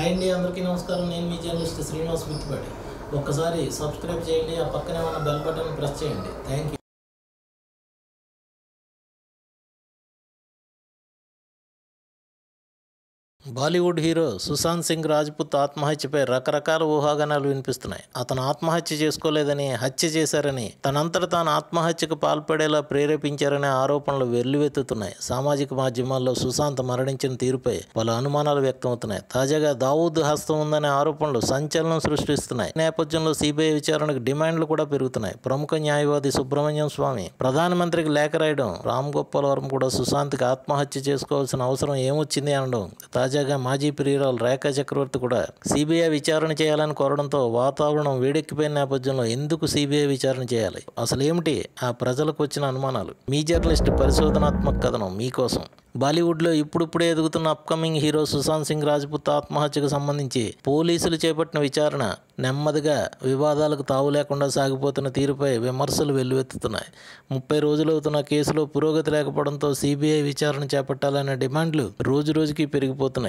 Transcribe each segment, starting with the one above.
Hi అండి అందరికీ నమస్కారం. నేను మీ జర్నలిస్ట్ శ్రీనివాస్ మిత్తిపాటి. ఒక్కసారి సబ్స్క్రైబ్ చేయండి ఆ పక్కనే ఉన్న బెల్ బటన్ ప్రెస్ చేయండి. Thank you Bollywood hero Sushant Singh Rajput ఆత్మహత్యపై రకరకాల ఊహాగానాలు వినిపిస్తున్నాయి. అతను ఆత్మహత్య చేసుకోలేదని హత్య చేశారని తనంతట తాను ఆత్మహత్యకు పాల్పడేలా ప్రేరేపించారనే ఆరోపణలు వెల్లువెత్తుతున్నాయి. సామాజిక మాధ్యమాల్లో సుశాంత్ మరణించిన తీరుపై పలు అనుమానాలు వ్యక్తమవుతున్నాయి. తాజాగా దావూద్ హస్తం ఉందనే ఆరోపణలు సంచలనం సృష్టిస్తున్నాయి. నేపథ్యంలో సిబిఐ విచారణకు డిమాండ్లు కూడా పెరుగుతున్నాయి. ప్రముఖ న్యాయవాది సుబ్రహ్మణ్యం స్వామి ప్రధానమంత్రికి లేఖ రాయడం రామ్ గోపాల్ వర్మ కూడా సుశాంత్కి ఆత్మహత్య చేసుకోవాల్సిన అవసరం ఏమొచ్చింది అనడం తాజా తాజాగా మాజీ ప్రియురాలు రేఖా చక్రవర్తి కూడా సిబిఐ విచారణ చేయాలని కోరడంతో వాతావరణం వేడెక్కిపోయిన నేపథ్యంలో ఎందుకు సిబిఐ విచారణ చేయాలి? అసలు ఏమిటి ఆ ప్రజలకు వచ్చిన అనుమానాలు. మీ జర్నలిస్ట్ పరిశోధనాత్మక కథనం మీకోసం. బాలీవుడ్లో ఇప్పుడిప్పుడే ఎదుగుతున్న అప్కమింగ్ హీరో సుశాంత్ సింగ్ రాజ్పుత్ ఆత్మహత్యకు సంబంధించి పోలీసులు చేపట్టిన విచారణ నెమ్మదిగా వివాదాలకు తావు లేకుండా సాగిపోతున్న తీరుపై విమర్శలు వెల్లువెత్తుతున్నాయి. ముప్పై రోజులవుతున్న కేసులో పురోగతి లేకపోవడంతో సిబిఐ విచారణ చేపట్టాలనే డిమాండ్లు రోజు రోజుకి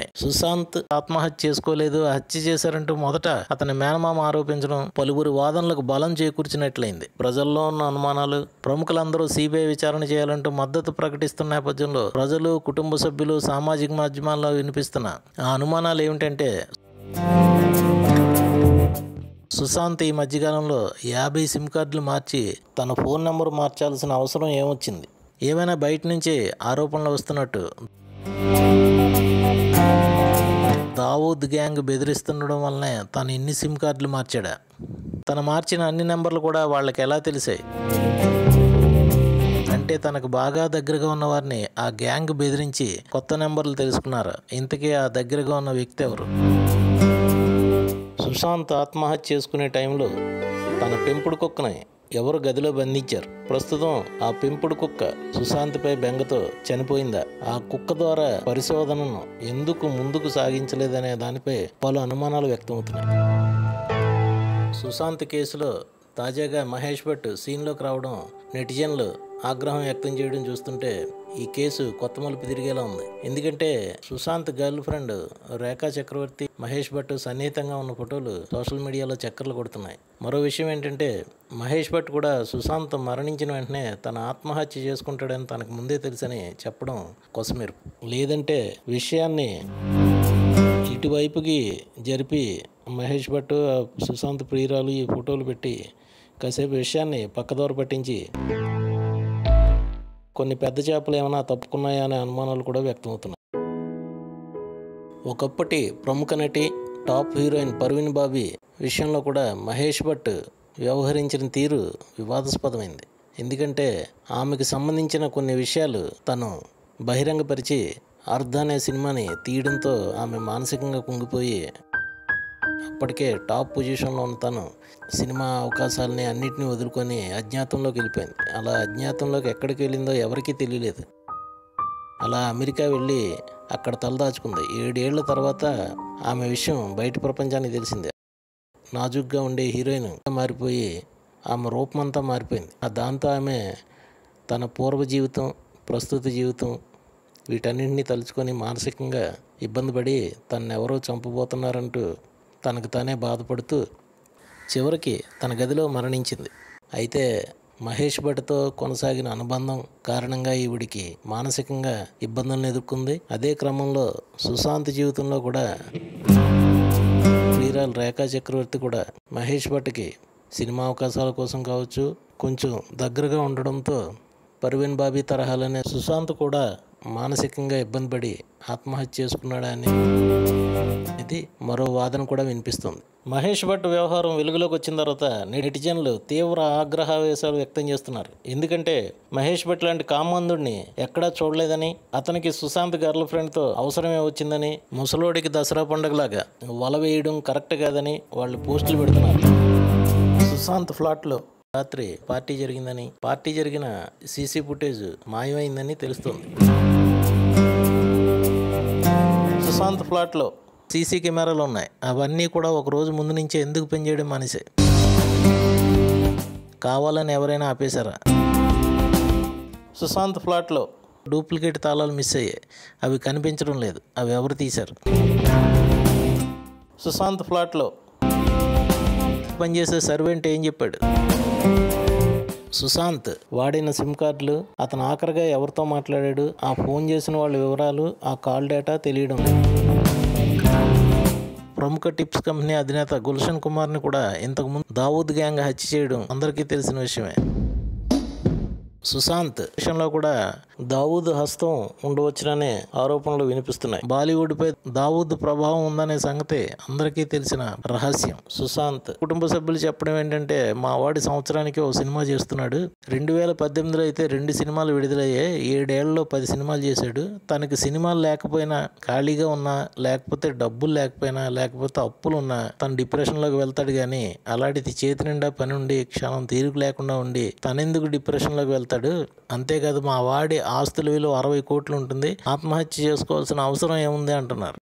పెరిగిపోతున్నాయి సుశాంత్ ఆత్మహత్య చేసుకోలేదు. హత్య చేశారంటూ మొదట అతని మేనమామ ఆరోపించడం పలువురు వాదనలకు బలం చేకూర్చినట్లయింది. ప్రజల్లో ఉన్న అనుమానాలు ప్రముఖులందరూ సిబిఐ విచారణ చేయాలంటూ మద్దతు ప్రకటిస్తున్న నేపథ్యంలో ప్రజలు కుటుంబ సభ్యులు సామాజిక మాధ్యమాల్లో వినిపిస్తున్న ఆ అనుమానాలు ఏమిటంటే సుశాంత్ ఈ మధ్యకాలంలో యాభై సిమ్ కార్డులు మార్చి తన ఫోన్ నెంబర్ మార్చాల్సిన అవసరం ఏమొచ్చింది? ఏమైనా బయట నుంచి ఆరోపణలు వస్తున్నట్టు దావూద్ గ్యాంగ్ బెదిరిస్తుండడం వల్లనే తను ఇన్ని సిమ్ కార్డులు మార్చాడా? తను మార్చిన అన్ని నెంబర్లు కూడా వాళ్ళకి ఎలా తెలిసాయి? అంటే తనకు బాగా దగ్గరగా ఉన్న వారిని ఆ గ్యాంగ్ బెదిరించి కొత్త నెంబర్లు తెలుసుకున్నారు? ఇంతకీ ఆ దగ్గరగా ఉన్న వ్యక్తి ఎవరు? సుశాంత్ ఆత్మహత్య చేసుకునే టైంలో తన పెంపుడు కుక్కని ఎవరు గదిలో బంధించారు? ప్రస్తుతం ఆ పెంపుడు కుక్క సుశాంత్పై బెంగతో చనిపోయిందా? ఆ కుక్క ద్వారా పరిశోధనను ఎందుకు ముందుకు సాగించలేదనే దానిపై పలు అనుమానాలు వ్యక్తమవుతున్నాయి. సుశాంత్ కేసులో తాజాగా మహేష్ భట్ సీన్లోకి రావడం నెటిజన్లు ఆగ్రహం వ్యక్తం చేయడం చూస్తుంటే ఈ కేసు కొత్త మలుపు తిరిగేలా ఉంది. ఎందుకంటే సుశాంత్ గర్ల్ ఫ్రెండ్ రేఖా చక్రవర్తి మహేష్ భట్ సన్నిహితంగా ఉన్న ఫోటోలు సోషల్ మీడియాలో చక్కర్లు కొడుతున్నాయి. మరో విషయం ఏంటంటే మహేష్ భట్ కూడా సుశాంత్ మరణించిన వెంటనే తన ఆత్మహత్య చేసుకుంటాడని తనకు ముందే తెలుసని చెప్పడం కొసమెరుపు. లేదంటే విషయాన్ని ఇటువైపుకి జరిపి మహేష్ భట్ ఆ సుశాంత్ ప్రియురాలు ఈ ఫోటోలు పెట్టి కాసేపు విషయాన్ని పక్కదోర పట్టించి కొన్ని పెద్ద చేపలు ఏమైనా తప్పుకున్నాయా అనే అనుమానాలు కూడా వ్యక్తమవుతున్నాయి. ఒకప్పటి ప్రముఖ నటి టాప్ హీరోయిన్ పర్వీన్ బాబీ విషయంలో కూడా మహేష్ భట్ వ్యవహరించిన తీరు వివాదాస్పదమైంది. ఎందుకంటే ఆమెకు సంబంధించిన కొన్ని విషయాలు తను బహిరంగపరిచి అర్ధ అనే సినిమాని తీయడంతో ఆమె మానసికంగా కుంగిపోయి అప్పటికే టాప్ పొజిషన్లో ఉన్న తను సినిమా అవకాశాలని అన్నింటినీ వదులుకొని అజ్ఞాతంలోకి వెళ్ళిపోయింది. అలా అజ్ఞాతంలోకి ఎక్కడికి వెళ్ళిందో ఎవరికీ తెలియలేదు. అలా అమెరికా వెళ్ళి అక్కడ తలదాచుకుంది ఏడేళ్ళ తర్వాత ఆమె విషయం బయట ప్రపంచానికి తెలిసిందే. నాజుగ్గా ఉండే హీరోయిన్ మారిపోయి ఆమె రూపమంతా మారిపోయింది. ఆ దాంతో ఆమె తన పూర్వ జీవితం ప్రస్తుత జీవితం వీటన్నింటినీ తలుచుకొని మానసికంగా ఇబ్బంది పడి తను ఎవరో చంపబోతున్నారంటూ తనకు తానే బాధపడుతూ చివరికి తన గదిలో మరణించింది. అయితే మహేష్ భట్తో కొనసాగిన అనుబంధం కారణంగా ఈవిడికి మానసికంగా ఇబ్బందులను ఎదుర్కొంది. అదే క్రమంలో సుశాంత్ జీవితంలో కూడా ప్రియురాలు రేఖా చక్రవర్తి కూడా మహేష్ భట్కి సినిమా అవకాశాల కోసం కావచ్చు కొంచెం దగ్గరగా ఉండడంతో పర్వీన్ బాబీ తరహాలనే సుశాంత్ కూడా మానసికంగా ఇబ్బంది పడి ఆత్మహత్య చేసుకున్నాడని ఇది మరో వాదన కూడా వినిపిస్తుంది. మహేష్ భట్ వ్యవహారం వెలుగులోకి వచ్చిన తర్వాత నెటిజన్లు తీవ్ర ఆగ్రహావేశాలు వ్యక్తం చేస్తున్నారు. ఎందుకంటే మహేష్ భట్ లాంటి కామందుడిని ఎక్కడా చూడలేదని అతనికి సుశాంత్ గర్ల్ ఫ్రెండ్తో అవసరమే వచ్చిందని ముసలోడికి దసరా పండుగలాగా వల వేయడం కరెక్ట్ కాదని వాళ్ళు పోస్టులు పెడుతున్నారు. సుశాంత్ ఫ్లాట్లో రాత్రి పార్టీ జరిగిందని పార్టీ జరిగిన సీసీ ఫుటేజ్ మాయమైందని తెలుస్తోంది. సుశాంత్ ఫ్లాట్లో సీసీ కెమెరాలు ఉన్నాయి. అవన్నీ కూడా ఒక రోజు ముందు నుంచే ఎందుకు పెంచేయడం మనిషే కావాలని ఎవరైనా ఆపేశారా? సుశాంత్ ఫ్లాట్లో డూప్లికేట్ తాళాలు మిస్ అయ్యాయి. అవి కనిపించడం లేదు. అవి ఎవరు తీశారు? సుశాంత్ ఫ్లాట్లో పనిచేసే సర్వెంట్ ఏం చెప్పాడు? సుశాంత్ వాడిన సిమ్ కార్డులు అతను ఆఖరిగా ఎవరితో మాట్లాడాడు ఆ ఫోన్ చేసిన వాళ్ళ వివరాలు ఆ కాల్ డేటా తెలియడం. ప్రముఖ టిప్స్ కంపెనీ అధినేత గుల్షన్ కుమార్ని కూడా ఇంతకుముందు దావూద్ గ్యాంగ్ హత్య చేయడం అందరికీ తెలిసిన విషయమే. సుశాంత్ విషయంలో కూడా దావూద్ హస్తం ఉండవచ్చుననే ఆరోపణలు వినిపిస్తున్నాయి. బాలీవుడ్ పై దావూద్ ప్రభావం ఉందనే సంగతి అందరికీ తెలిసిన రహస్యం. సుశాంత్ కుటుంబ సభ్యులు చెప్పడం ఏంటంటే మా వాడి సంవత్సరానికి ఓ సినిమా చేస్తున్నాడు. రెండు వేల పద్దెనిమిదిలో అయితే రెండు సినిమాలు విడుదలయ్యాయి. ఏడేళ్ళలో పది సినిమాలు చేశాడు. తనకి సినిమాలు లేకపోయినా ఖాళీగా ఉన్నా లేకపోతే డబ్బులు లేకపోయినా లేకపోతే అప్పులు ఉన్నా తను డిప్రెషన్లోకి వెళ్తాడు కానీ అలాంటిది చేతి నిండా పని ఉండి క్షణం తీరుకు లేకుండా ఉండి తనెందుకు డిప్రెషన్లోకి వెళ్తాడు? అంతేకాదు మా వాడి ఆస్తుల విలువ అరవై కోట్లు ఉంటుంది. ఆత్మహత్య చేసుకోవాల్సిన అవసరం ఏముంది అంటున్నారు.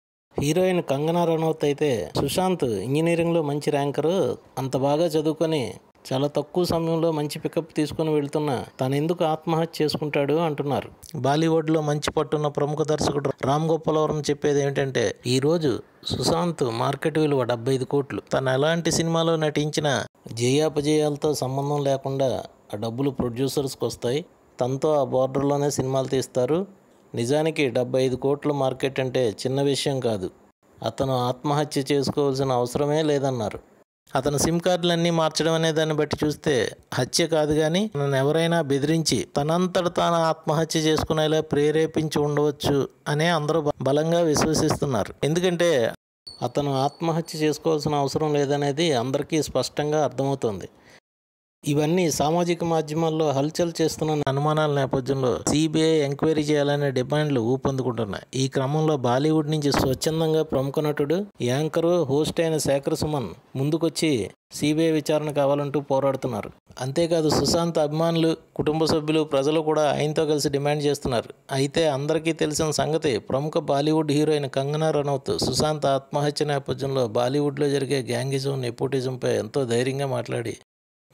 హీరోయిన్ కంగనా రనౌత్ అయితే సుశాంత్ ఇంజనీరింగ్లో మంచి ర్యాంకరు. అంత బాగా చదువుకొని చాలా తక్కువ సమయంలో మంచి పికప్ తీసుకుని వెళ్తున్న తను ఎందుకు ఆత్మహత్య చేసుకుంటాడు అంటున్నారు. బాలీవుడ్లో మంచి పట్టున్న ప్రముఖ దర్శకుడు రామ్ గోపాలవరం చెప్పేది ఏమిటంటే ఈరోజు సుశాంత్ మార్కెట్ విలువ డెబ్బై ఐదు కోట్లు. తను ఎలాంటి సినిమాలో నటించినా జయాపజయాలతో సంబంధం లేకుండా ఆ డబ్బులు ప్రొడ్యూసర్స్కి వస్తాయి తనతో ఆ బార్డర్లోనే సినిమాలు తీస్తారు. నిజానికి డెబ్బై ఐదు కోట్ల మార్కెట్ అంటే చిన్న విషయం కాదు. అతను ఆత్మహత్య చేసుకోవాల్సిన అవసరమే లేదన్నారు. అతను సిమ్ కార్డులన్నీ మార్చడం అనే దాన్ని బట్టి చూస్తే హత్య కాదు కానీ నన్ను ఎవరైనా బెదిరించి తనంతట తాను ఆత్మహత్య చేసుకునేలా ప్రేరేపించి ఉండవచ్చు అనే అందరూ బలంగా విశ్వసిస్తున్నారు. ఎందుకంటే అతను ఆత్మహత్య చేసుకోవాల్సిన అవసరం లేదనేది అందరికీ స్పష్టంగా అర్థమవుతుంది. ఇవన్నీ సామాజిక మాధ్యమాల్లో హల్చల్ చేస్తున్న అనుమానాల నేపథ్యంలో సిబిఐ ఎంక్వైరీ చేయాలనే డిమాండ్లు ఊపందుకుంటున్నాయి. ఈ క్రమంలో బాలీవుడ్ నుంచి స్వచ్ఛందంగా ప్రముఖ నటుడు యాంకరు హోస్ట్ అయిన శేఖర్ సుమన్ ముందుకొచ్చి సిబిఐ విచారణ కావాలంటూ పోరాడుతున్నారు. అంతేకాదు సుశాంత్ అభిమానులు కుటుంబ సభ్యులు ప్రజలు కూడా ఆయనతో కలిసి డిమాండ్ చేస్తున్నారు. అయితే అందరికీ తెలిసిన సంగతి ప్రముఖ బాలీవుడ్ హీరోయిన్ కంగనా రనౌత్ సుశాంత్ ఆత్మహత్య నేపథ్యంలో బాలీవుడ్లో జరిగే గ్యాంగిజం నెపోటిజంపై ఎంతో ధైర్యంగా మాట్లాడి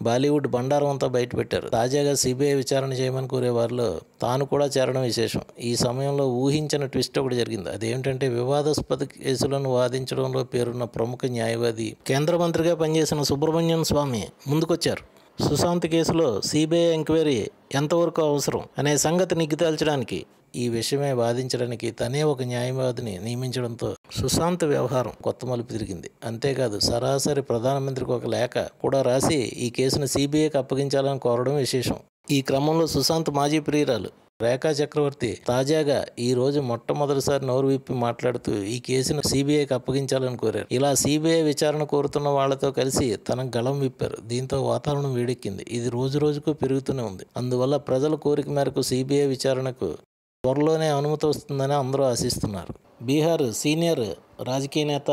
బాలీవుడ్ బండారం అంతా బయటపెట్టారు తాజాగా సిబిఐ విచారణ చేయమని కోరే వారిలో తాను కూడా చేరడం విశేషం. ఈ సమయంలో ఊహించిన ట్విస్ట్ ఒకటి జరిగింది. అదేంటంటే వివాదాస్పద కేసులను వాదించడంలో పేరున్న ప్రముఖ న్యాయవాది కేంద్ర మంత్రిగా పనిచేసిన సుబ్రహ్మణ్యం స్వామి ముందుకొచ్చారు. సుశాంత్ కేసులో సిబిఐ ఎంక్వైరీ ఎంతవరకు అవసరం అనే సంగతి నిగ్గు తేల్చడానికి ఈ విషయమే వాదించడానికి తనే ఒక న్యాయవాదిని నియమించడంతో సుశాంత్ వ్యవహారం కొత్త మలుపు తిరిగింది. అంతేకాదు సరాసరి ప్రధానమంత్రికి ఒక లేఖ కూడా రాసి ఈ కేసును సిబిఐకి అప్పగించాలని కోరడం విశేషం. ఈ క్రమంలో సుశాంత్ మాజీ ప్రియురాలు రేఖా చక్రవర్తి తాజాగా ఈ రోజు మొట్టమొదటిసారి నోరు విప్పి మాట్లాడుతూ ఈ కేసును సిబిఐకి అప్పగించాలని కోరారు. ఇలా సిబిఐ విచారణ కోరుతున్న వాళ్ళతో కలిసి తన గళం విప్పారు. దీంతో వాతావరణం వేడెక్కింది. ఇది రోజు రోజుకు పెరుగుతూనే ఉంది. అందువల్ల ప్రజల కోరిక మేరకు సిబిఐ విచారణకు త్వరలోనే అనుమతి వస్తుందని అందరూ ఆశిస్తున్నారు. బీహార్ సీనియర్ రాజకీయ నేత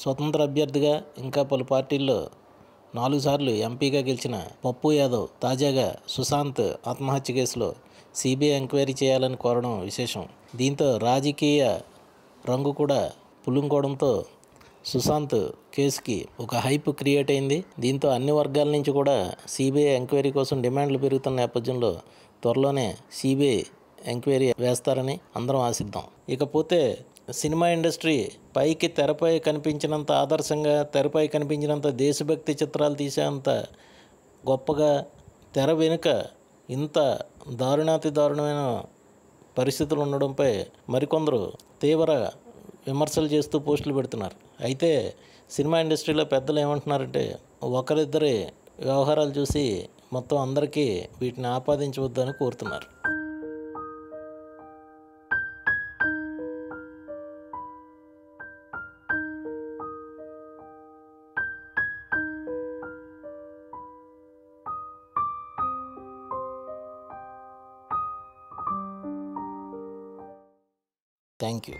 స్వతంత్ర అభ్యర్థిగా ఇంకా పలు పార్టీల్లో నాలుగు సార్లు ఎంపీగా గెలిచిన పప్పు యాదవ్ తాజాగా సుశాంత్ ఆత్మహత్య కేసులో సిబిఐ ఎంక్వైరీ చేయాలని కోరడం విశేషం. దీంతో రాజకీయ రంగు కూడా పులుంకోవడంతో సుశాంత్ కేసుకి ఒక హైప్ క్రియేట్ అయింది. దీంతో అన్ని వర్గాల నుంచి కూడా సిబిఐ ఎంక్వైరీ కోసం డిమాండ్లు పెరుగుతున్న నేపథ్యంలో త్వరలోనే సిబిఐ ఎంక్వైరీ వేస్తారని అందరం ఆశిద్దాం. ఇకపోతే సినిమా ఇండస్ట్రీ పైకి తెరపై కనిపించినంత ఆదర్శంగా తెరపై కనిపించినంత దేశభక్తి చిత్రాలు తీసేంత గొప్పగా తెర వెనుక ఇంత దారుణాతి దారుణమైన పరిస్థితులు ఉండడంపై మరికొందరు తీవ్ర విమర్శలు చేస్తూ పోస్టులు పెడుతున్నారు. అయితే సినిమా ఇండస్ట్రీలో పెద్దలు ఏమంటున్నారంటే ఒకరిద్దరి వ్యవహారాలు చూసి మొత్తం అందరికీ వీటిని ఆపాదించవద్దని కోరుతున్నారు. Thank you